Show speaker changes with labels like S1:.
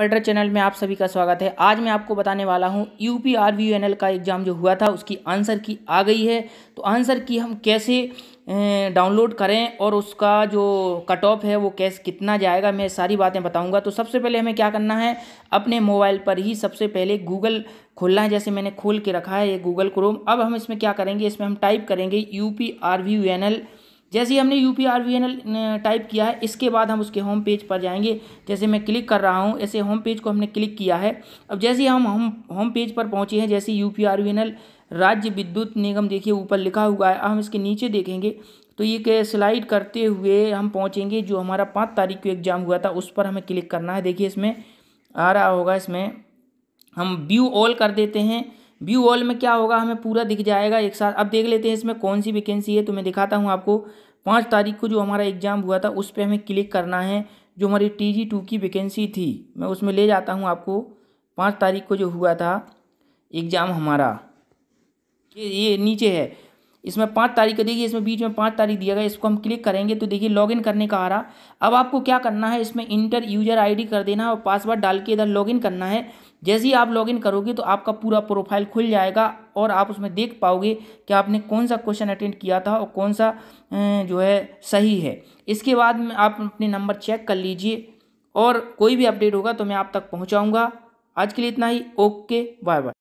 S1: पल्टर channel में आप सभी का स्वागत है। आज मैं आपको बताने वाला हूँ U P R V N L का एग्ज़ाम जो हुआ था, उसकी आंसर की आ गई है। तो आंसर की हम कैसे डाउनलोड करें और उसका जो कट ऑफ़ है, वो कैसे, कितना जाएगा, मैं सारी बातें बताऊँगा। तो सबसे पहले हमें क्या करना है, अपने मोबाइल पर ही सबसे पहले गूगल खोलना है, जैसे मैंने खोल के रखा है, ये गूगल क्रोम। अब हम इसमें क्या करेंगे, इसमें हम टाइप करेंगे U P R V U N L जैसे ही हमने U P R V N L type किया है, इसके बाद हम उसके होम पेज पर जाएँगे। जैसे मैं क्लिक कर रहा हूँ, ऐसे होम पेज को हमने क्लिक किया है। अब जैसे ही हम होम होम पेज पर पहुँचे हैं, जैसे U P R V N L राज्य विद्युत निगम, देखिए ऊपर लिखा हुआ है हम इसके नीचे देखेंगे। तो ये स्लाइड करते हुए हम पहुँचेंगे, जो हमारा पाँच तारीख को एग्ज़ाम हुआ था, उस पर हमें क्लिक करना है। देखिए इसमें आ रहा होगा, इसमें हम व्यू ऑल कर देते हैं। व्यू ऑल में क्या होगा? हमें पूरा दिख जाएगा एक साथ। अब देख लेते हैं इसमें कौन सी वैकेंसी है। तो मैं दिखाता हूँ आपको। पाँच तारीख को जो हमारा एग्ज़ाम हुआ था, उस पर हमें क्लिक करना है। जो हमारी टी जी टू की वैकेंसी थी, मैं उसमें ले जाता हूँ आपको। पाँच तारीख को जो हुआ था एग्ज़ाम हमारा। ये ये नीचे है। इसमें पाँच तारीख को देखिए, इसमें बीच में पाँच तारीख दिया गया। इसको हम क्लिक करेंगे तो देखिए लॉगिन करने का आ रहा। अब आपको क्या करना है, इसमें इंटर यूज़र आईडी कर देना है और पासवर्ड डाल के इधर लॉगिन करना है। जैसे ही आप लॉगिन करोगे तो आपका पूरा प्रोफ़ाइल खुल जाएगा और आप उसमें देख पाओगे कि आपने कौन सा क्वेश्चन अटेंड किया था और कौन सा जो है सही है। इसके बाद में आप अपने नंबर चेक कर लीजिए और कोई भी अपडेट होगा तो मैं आप तक पहुँचाऊँगा। आज के लिए इतना ही। Okay bye bye